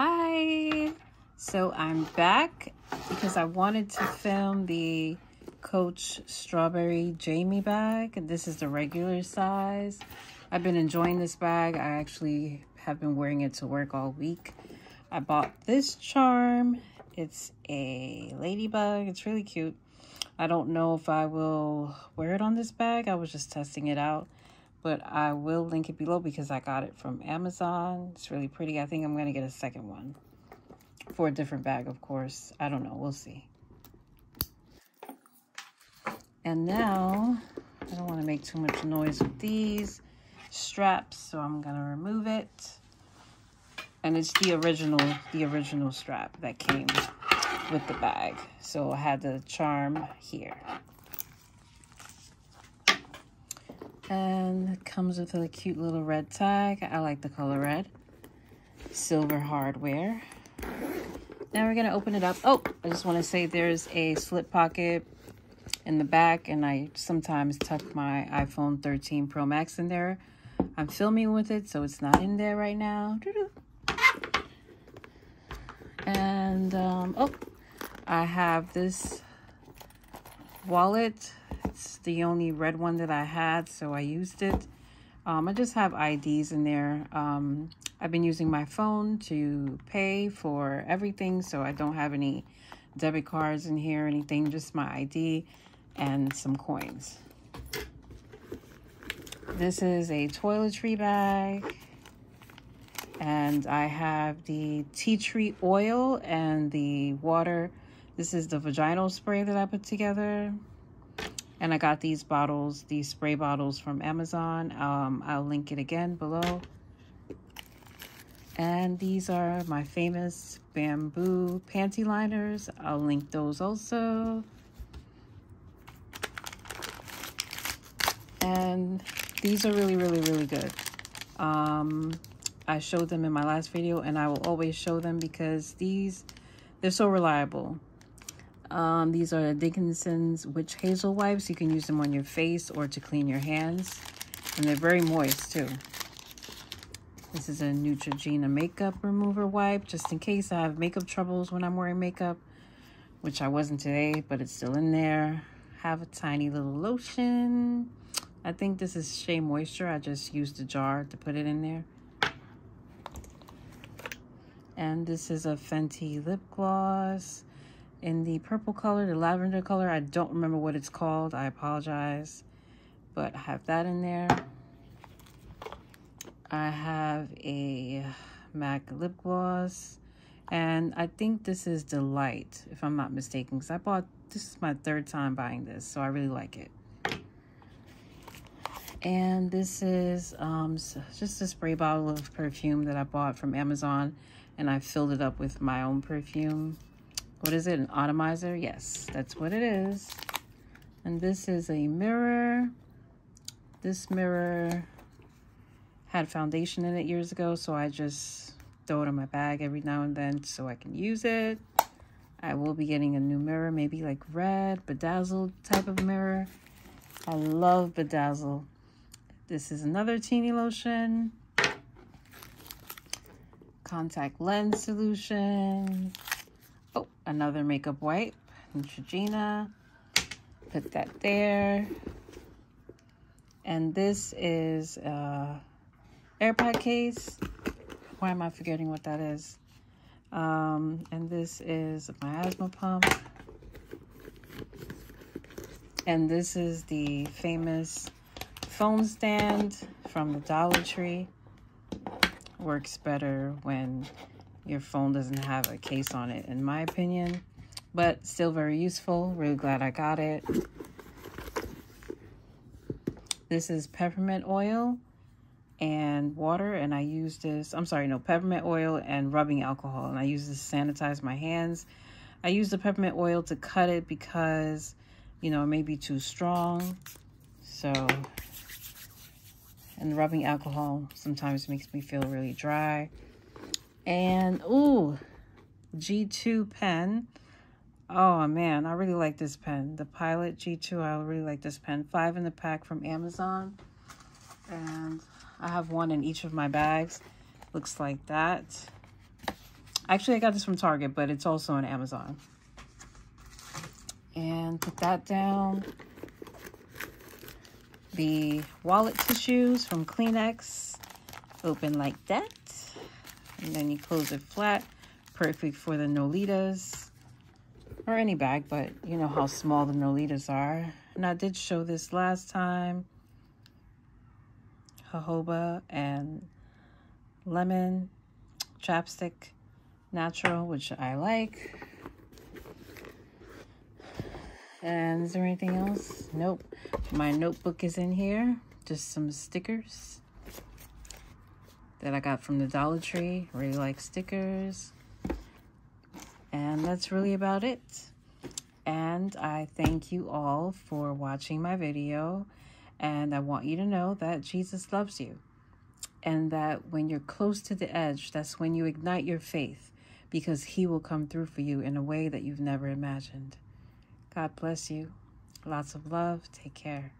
Hi. So I'm back because I wanted to film the Coach Strawberry Jamie bag. This is the regular size. I've been enjoying this bag. I actually have been wearing it to work all week. I bought this charm. It's a ladybug. It's really cute. I don't know if I will wear it on this bag. I was just testing it out. But I will link it below because I got it from Amazon. It's really pretty. I think I'm going to get a second one. For a different bag, of course. I don't know. We'll see. And now, I don't want to make too much noise with these straps. So I'm going to remove it. And it's the original, the original strap that came with the bag. So I had the charm here. And it comes with a cute little red tag. I like the color red. Silver hardware. Now we're going to open it up. Oh, I just want to say there's a slip pocket in the back. And I sometimes tuck my iPhone 13 Pro Max in there. I'm filming with it, so it's not in there right now. And, um, oh, I have this wallet. It's the only red one that I had, so I used it. Um, I just have IDs in there. Um, I've been using my phone to pay for everything, so I don't have any debit cards in here or anything, just my ID and some coins. This is a toiletry bag and I have the tea tree oil and the water. This is the vaginal spray that I put together. And I got these bottles, these spray bottles from Amazon. Um, I'll link it again below. And these are my famous bamboo panty liners. I'll link those also. And these are really, really, really good. Um, I showed them in my last video and I will always show them because these, they're so reliable. Um, these are Dickinson's Witch Hazel Wipes. You can use them on your face or to clean your hands. And they're very moist too. This is a Neutrogena makeup remover wipe, just in case I have makeup troubles when I'm wearing makeup, which I wasn't today, but it's still in there. Have a tiny little lotion. I think this is Shea Moisture. I just used the jar to put it in there. And this is a Fenty lip gloss in the purple color, the lavender color. I don't remember what it's called. I apologize. But I have that in there. I have a MAC lip gloss. And I think this is Delight, if I'm not mistaken. Because I bought, this is my third time buying this. So I really like it. And this is um, just a spray bottle of perfume that I bought from Amazon and I filled it up with my own perfume. What is it, an atomizer? Yes, that's what it is. And this is a mirror. This mirror had foundation in it years ago, so I just throw it in my bag every now and then so I can use it. I will be getting a new mirror, maybe like red, bedazzled type of mirror. I love bedazzle. This is another teeny lotion contact lens solution. Oh, another makeup wipe, Neutrogena. Put that there. And this is a AirPod case. Why am I forgetting what that is? Um, and this is my asthma pump. And this is the famous phone stand from the Dollar Tree works better when your phone doesn't have a case on it, in my opinion. But still very useful. Really glad I got it. This is peppermint oil and water and I use this, I'm sorry, no, peppermint oil and rubbing alcohol and I use this to sanitize my hands. I use the peppermint oil to cut it because, you know, it may be too strong. So and rubbing alcohol sometimes makes me feel really dry. And, ooh, G2 pen. Oh, man, I really like this pen. The Pilot G2, I really like this pen. Five in the pack from Amazon. And I have one in each of my bags. Looks like that. Actually, I got this from Target, but it's also on Amazon. And put that down. The wallet tissues from Kleenex. Open like that. And then you close it flat. Perfect for the Nolitas. Or any bag, but you know how small the Nolitas are. And I did show this last time. Jojoba and lemon chapstick natural, which I like. And is there anything else? Nope. My notebook is in here. Just some stickers that I got from the Dollar Tree. Really like stickers. And that's really about it. And I thank you all for watching my video. And I want you to know that Jesus loves you. And that when you're close to the edge, that's when you ignite your faith because he will come through for you in a way that you've never imagined. God bless you. Lots of love. Take care.